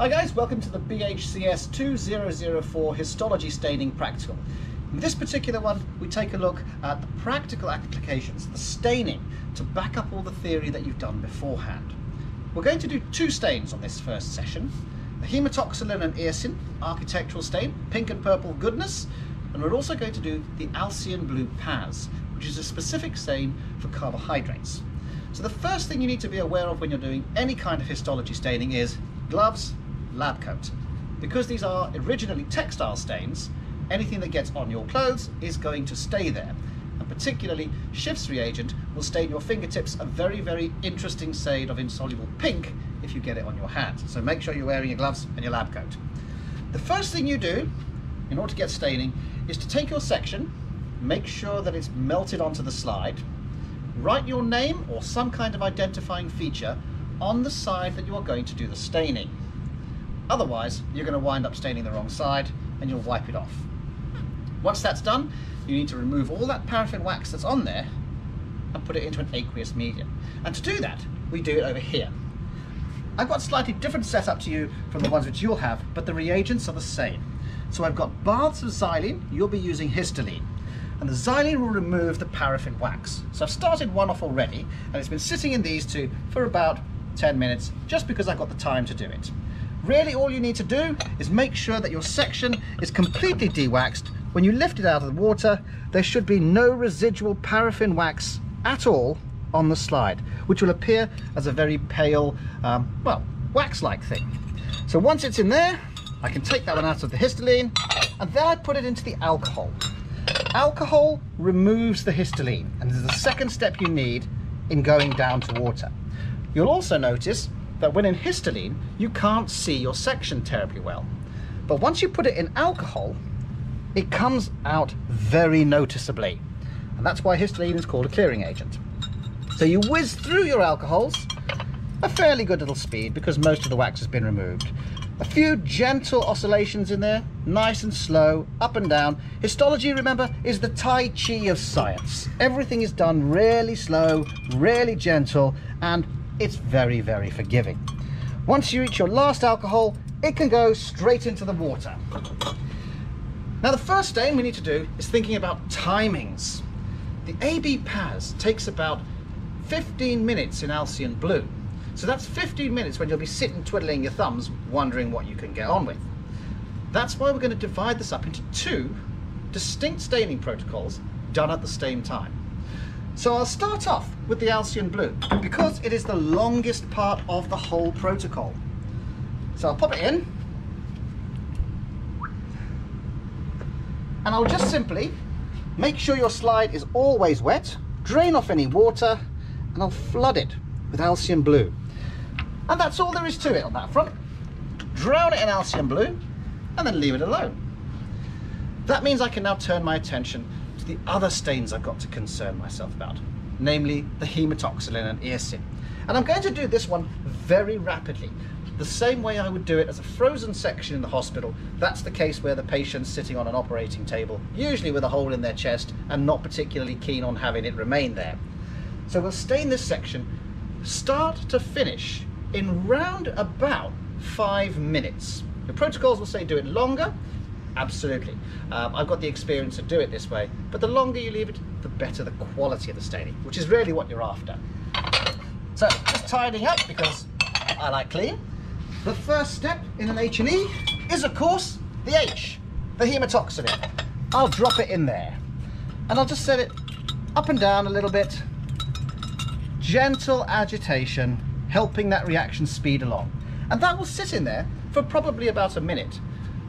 Hi guys, welcome to the BHCS 2004 Histology Staining Practical. In this particular one, we take a look at the practical applications, the staining, to back up all the theory that you've done beforehand. We're going to do two stains on this first session. The hematoxylin and eosin architectural stain, pink and purple goodness, and we're also going to do the Alcian blue PAS, which is a specific stain for carbohydrates. So the first thing you need to be aware of when you're doing any kind of histology staining is gloves, lab coat. Because these are originally textile stains, anything that gets on your clothes is going to stay there. And particularly Schiff's reagent will stain your fingertips a very, very interesting shade of insoluble pink if you get it on your hands. So make sure you're wearing your gloves and your lab coat. The first thing you do in order to get staining is to take your section, make sure that it's melted onto the slide, write your name or some kind of identifying feature on the side that you are going to do the staining. Otherwise, you're going to wind up staining the wrong side and you'll wipe it off. Once that's done, you need to remove all that paraffin wax that's on there and put it into an aqueous medium. And to do that, we do it over here. I've got slightly different setup to you from the ones which you'll have, but the reagents are the same. So I've got baths of xylene, you'll be using Histoline. And the xylene will remove the paraffin wax. So I've started one off already, and it's been sitting in these two for about 10 minutes, just because I've got the time to do it. Really all you need to do is make sure that your section is completely de-waxed. When you lift it out of the water, there should be no residual paraffin wax at all on the slide, which will appear as a very pale, um, well, wax-like thing. So once it's in there, I can take that one out of the Histoline, and then I put it into the alcohol. Alcohol removes the Histoline, and this is the second step you need in going down to water. You'll also notice that when in Histoline, you can't see your section terribly well. But once you put it in alcohol, it comes out very noticeably. And that's why Histoline is called a clearing agent. So you whiz through your alcohols, a fairly good little speed because most of the wax has been removed. A few gentle oscillations in there, nice and slow, up and down. Histology, remember, is the Tai Chi of science. Everything is done really slow, really gentle, and it's very, very forgiving. Once you reach your last alcohol, it can go straight into the water. Now the first stain we need to do is thinking about timings. The AB PAS takes about 15 minutes in Alcian Blue. So that's 15 minutes when you'll be sitting twiddling your thumbs wondering what you can get on with. That's why we're going to divide this up into two distinct staining protocols done at the same time. So I'll start off with the Alcian Blue because it is the longest part of the whole protocol. So I'll pop it in and I'll just simply make sure your slide is always wet, drain off any water and I'll flood it with Alcian Blue. And that's all there is to it on that front. Drown it in Alcian Blue and then leave it alone. That means I can now turn my attention the other stains I've got to concern myself about, namely the hematoxylin and eosin. And I'm going to do this one very rapidly, the same way I would do it as a frozen section in the hospital. That's the case where the patient's sitting on an operating table, usually with a hole in their chest and not particularly keen on having it remain there. So we'll stain this section start to finish in round about five minutes. The protocols will say do it longer, absolutely. Um, I've got the experience to do it this way, but the longer you leave it, the better the quality of the staining, which is really what you're after. So just tidying up because I like clean. The first step in an H&E is of course the H, the hematoxylin. I'll drop it in there and I'll just set it up and down a little bit. Gentle agitation, helping that reaction speed along. And that will sit in there for probably about a minute.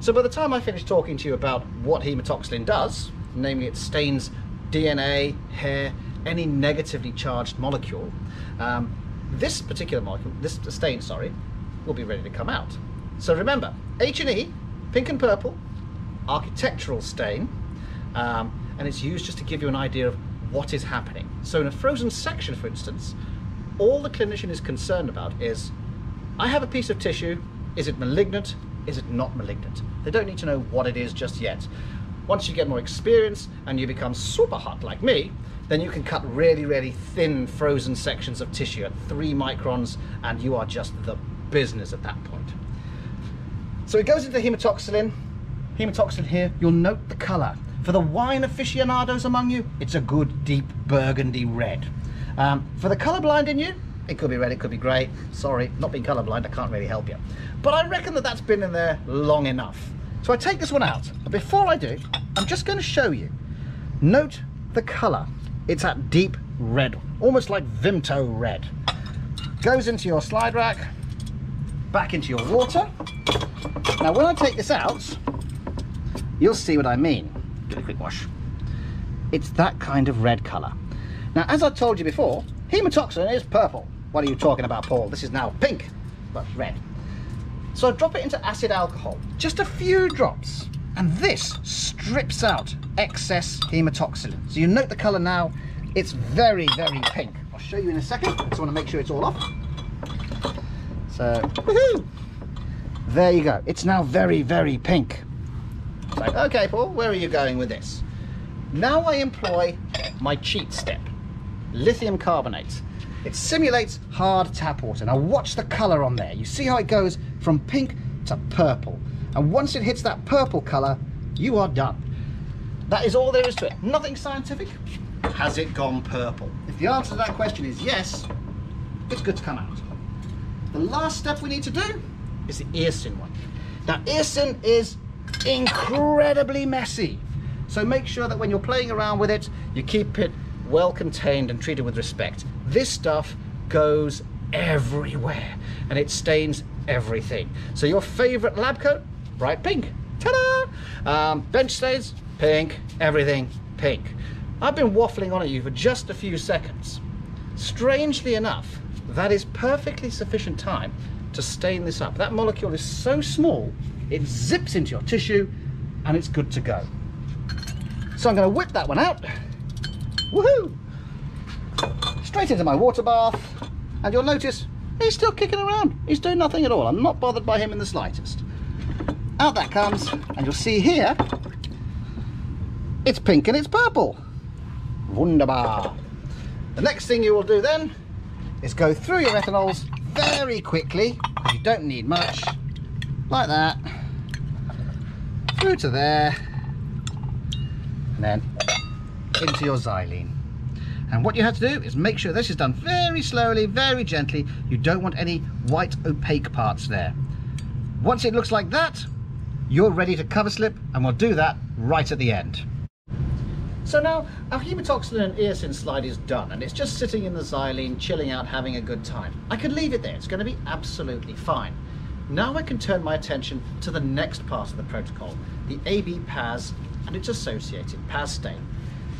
So by the time I finish talking to you about what hematoxylin does, namely it stains DNA, hair, any negatively charged molecule, um, this particular molecule, this stain, sorry, will be ready to come out. So remember, H&E, pink and purple, architectural stain, um, and it's used just to give you an idea of what is happening. So in a frozen section, for instance, all the clinician is concerned about is, I have a piece of tissue, is it malignant, is it not malignant? They don't need to know what it is just yet. Once you get more experience and you become super hot like me, then you can cut really, really thin frozen sections of tissue at three microns and you are just the business at that point. So it goes into the hematoxylin. Hematoxylin here, you'll note the colour. For the wine aficionados among you, it's a good deep burgundy red. Um, for the colourblind in you, it could be red, it could be grey. Sorry, not being colourblind, I can't really help you. But I reckon that that's been in there long enough. So I take this one out. But before I do, I'm just going to show you. Note the colour. It's that deep red, almost like Vimto red. Goes into your slide rack, back into your water. Now when I take this out, you'll see what I mean. Do a quick wash. It's that kind of red colour. Now as I told you before, hematoxylin is purple. What are you talking about, Paul? This is now pink, but red. So drop it into acid alcohol, just a few drops, and this strips out excess hematoxylin. So you note the colour now, it's very, very pink. I'll show you in a second, I just want to make sure it's all off. So, there you go. It's now very, very pink. Like, okay, Paul, where are you going with this? Now I employ my cheat step, lithium carbonate. It simulates hard tap water. Now watch the colour on there. You see how it goes from pink to purple. And once it hits that purple colour, you are done. That is all there is to it. Nothing scientific. Has it gone purple? If the answer to that question is yes, it's good to come out. The last step we need to do is the eosin one. Now eosin is incredibly messy. So make sure that when you're playing around with it, you keep it well contained and treated with respect. This stuff goes everywhere and it stains everything. So your favorite lab coat, bright pink. Ta-da! Um, bench stains, pink, everything pink. I've been waffling on at you for just a few seconds. Strangely enough, that is perfectly sufficient time to stain this up. That molecule is so small, it zips into your tissue and it's good to go. So I'm going to whip that one out. Woohoo! Straight into my water bath. And you'll notice he's still kicking around. He's doing nothing at all. I'm not bothered by him in the slightest. Out that comes. And you'll see here, it's pink and it's purple. Wunderbar. The next thing you will do then is go through your ethanols very quickly. Because you don't need much. Like that. Through to there and then into your xylene. And what you have to do is make sure this is done very slowly, very gently. You don't want any white opaque parts there. Once it looks like that, you're ready to cover slip and we'll do that right at the end. So now our hematoxylin and eosin slide is done and it's just sitting in the xylene, chilling out, having a good time. I could leave it there, it's going to be absolutely fine. Now I can turn my attention to the next part of the protocol, the AB PAS and its associated PAS stain.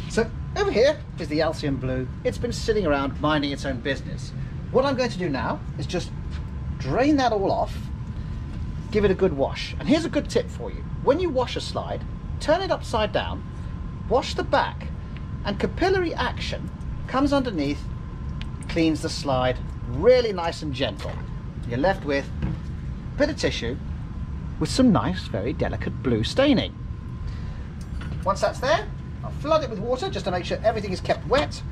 So over here is the Alcian blue. It's been sitting around minding its own business. What I'm going to do now is just drain that all off, give it a good wash. And here's a good tip for you. When you wash a slide, turn it upside down, wash the back, and capillary action comes underneath, cleans the slide, really nice and gentle. You're left with a bit of tissue with some nice, very delicate blue staining. Once that's there, I'll flood it with water just to make sure everything is kept wet.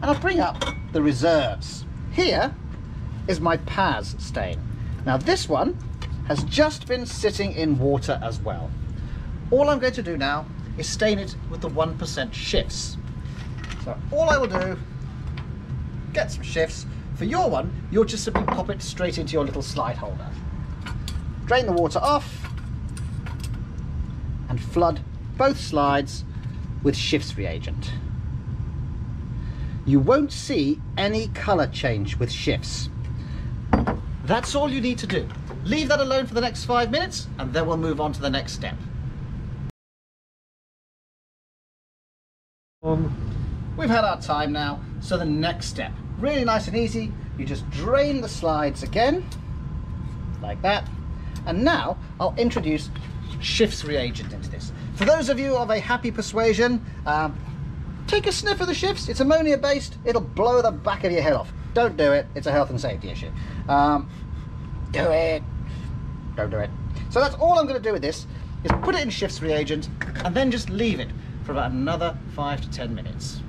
And I'll bring up the reserves. Here is my Paz stain. Now this one has just been sitting in water as well. All I'm going to do now is stain it with the 1% Schiff's. So all I will do, get some Schiff's. For your one, you'll just simply pop it straight into your little slide holder. Drain the water off and flood both slides with Schiff's reagent. You won't see any colour change with Schiff's. That's all you need to do. Leave that alone for the next five minutes and then we'll move on to the next step. Um, we've had our time now, so the next step, really nice and easy, you just drain the slides again, like that, and now I'll introduce Schiff's reagent into this. For those of you of a happy persuasion, um, take a sniff of the Schiff's. It's ammonia based. It'll blow the back of your head off. Don't do it. It's a health and safety issue. Um, do it. Don't do it. So that's all I'm going to do with this is put it in Schiff's reagent and then just leave it for about another five to ten minutes.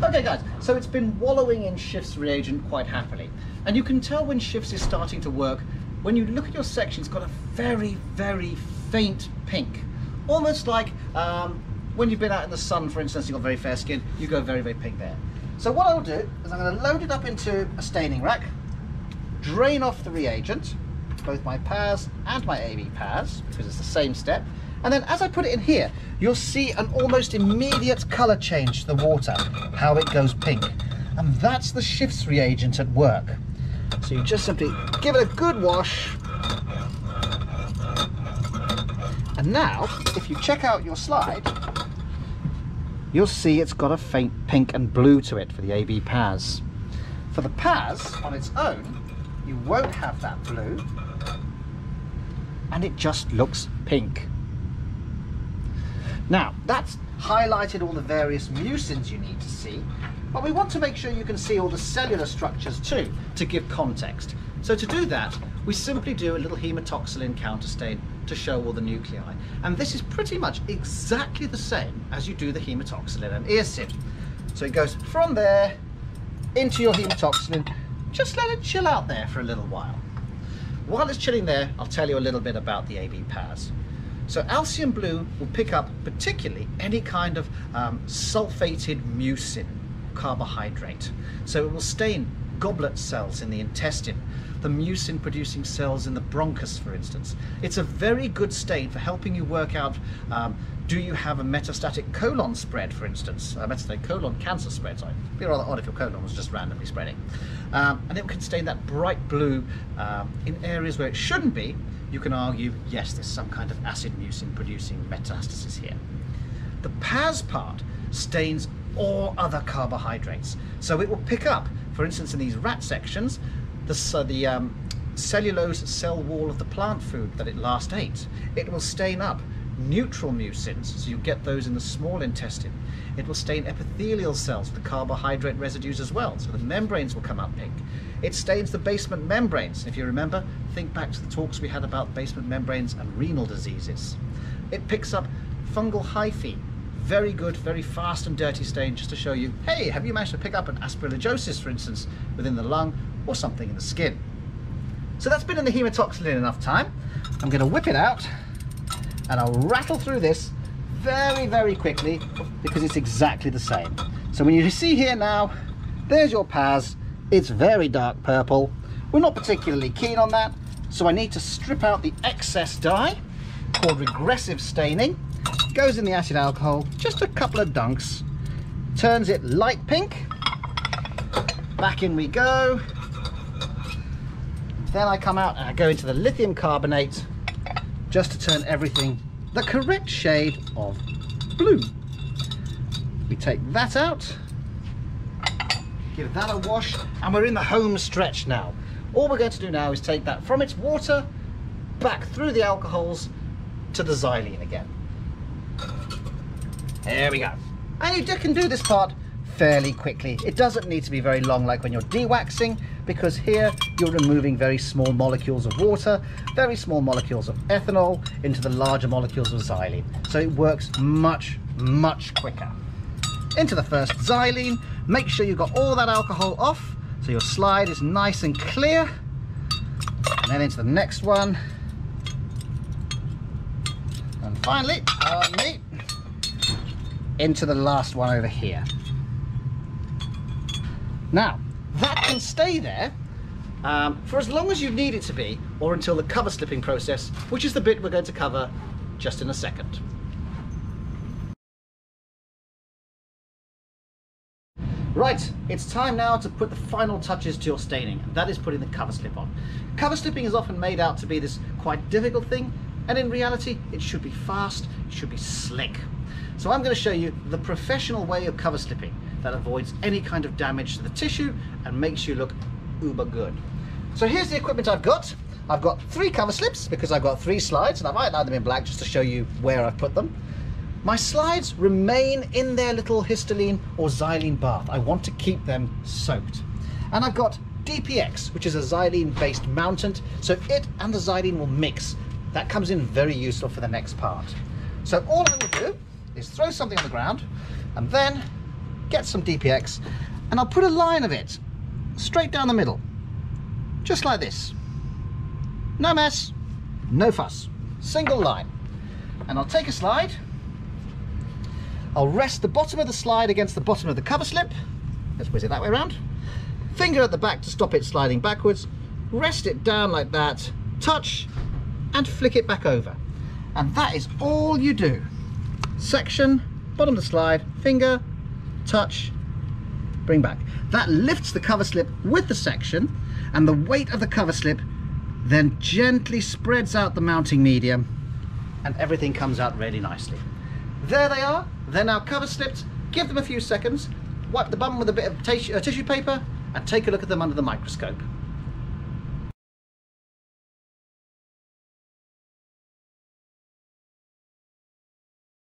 Okay guys, so it's been wallowing in Schiff's reagent quite happily. And you can tell when Schiff's is starting to work, when you look at your section, it's got a very, very faint pink. Almost like um, when you've been out in the sun, for instance, you've got very fair skin, you go very, very pink there. So what I'll do is I'm going to load it up into a staining rack, drain off the reagent, both my PAS and my AB PAS, because it's the same step, and then as I put it in here, you'll see an almost immediate color change to the water, how it goes pink. And that's the Schiff's reagent at work. So you just simply give it a good wash. And now, if you check out your slide, you'll see it's got a faint pink and blue to it for the AB PAS. For the PAS on its own, you won't have that blue, and it just looks pink. Now, that's highlighted all the various mucins you need to see, but we want to make sure you can see all the cellular structures too, to give context. So to do that, we simply do a little hematoxylin counterstain to show all the nuclei. And this is pretty much exactly the same as you do the hematoxylin and eosin. So it goes from there into your hematoxylin, just let it chill out there for a little while. While it's chilling there, I'll tell you a little bit about the AB PAS. So Alcian blue will pick up particularly any kind of um, sulfated mucin carbohydrate. So it will stain goblet cells in the intestine, the mucin producing cells in the bronchus, for instance. It's a very good stain for helping you work out um, do you have a metastatic colon spread, for instance, a metastatic colon cancer spread, sorry. It'd be rather odd if your colon was just randomly spreading. Um, and it can stain that bright blue um, in areas where it shouldn't be, you can argue, yes, there's some kind of acid mucin producing metastasis here. The PAS part stains all other carbohydrates. So it will pick up, for instance, in these rat sections, the, uh, the um, cellulose cell wall of the plant food that it last ate. It will stain up neutral mucins, so you get those in the small intestine. It will stain epithelial cells the carbohydrate residues as well, so the membranes will come up pink. It stains the basement membranes. If you remember, think back to the talks we had about basement membranes and renal diseases. It picks up fungal hyphae. Very good, very fast and dirty stain just to show you, hey, have you managed to pick up an aspergillosis, for instance, within the lung or something in the skin? So that's been in the hematoxylin enough time. I'm going to whip it out and I'll rattle through this very, very quickly because it's exactly the same. So when you see here now, there's your PAS. It's very dark purple. We're not particularly keen on that, so I need to strip out the excess dye called regressive staining. Goes in the acid alcohol, just a couple of dunks. Turns it light pink. Back in we go. Then I come out and I go into the lithium carbonate just to turn everything the correct shade of blue. We take that out, give that a wash, and we're in the home stretch now. All we're going to do now is take that from its water back through the alcohols to the xylene again. There we go. And you can do this part fairly quickly. It doesn't need to be very long like when you're dewaxing because here you're removing very small molecules of water, very small molecules of ethanol into the larger molecules of xylene. So it works much, much quicker. Into the first xylene, make sure you've got all that alcohol off so your slide is nice and clear. And then into the next one. And finally, me, into the last one over here. Now, that can stay there um, for as long as you need it to be, or until the cover slipping process, which is the bit we're going to cover just in a second. Right, it's time now to put the final touches to your staining, and that is putting the cover slip on. Cover slipping is often made out to be this quite difficult thing, and in reality, it should be fast, it should be slick. So I'm going to show you the professional way of cover slipping that avoids any kind of damage to the tissue and makes you look uber good. So here's the equipment I've got. I've got three cover slips because I've got three slides and I've outlined them in black just to show you where I've put them. My slides remain in their little histidine or xylene bath. I want to keep them soaked. And I've got DPX, which is a xylene-based mountant, so it and the xylene will mix. That comes in very useful for the next part. So all I will do is throw something on the ground and then get some DPX, and I'll put a line of it straight down the middle, just like this. No mess, no fuss, single line. And I'll take a slide, I'll rest the bottom of the slide against the bottom of the cover slip, let's whiz it that way around, finger at the back to stop it sliding backwards, rest it down like that, touch, and flick it back over. And that is all you do. Section, bottom of the slide, finger, touch, bring back. That lifts the cover slip with the section and the weight of the cover slip then gently spreads out the mounting medium and everything comes out really nicely. There they are, they're now cover slipped. Give them a few seconds, wipe the bum with a bit of uh, tissue paper and take a look at them under the microscope.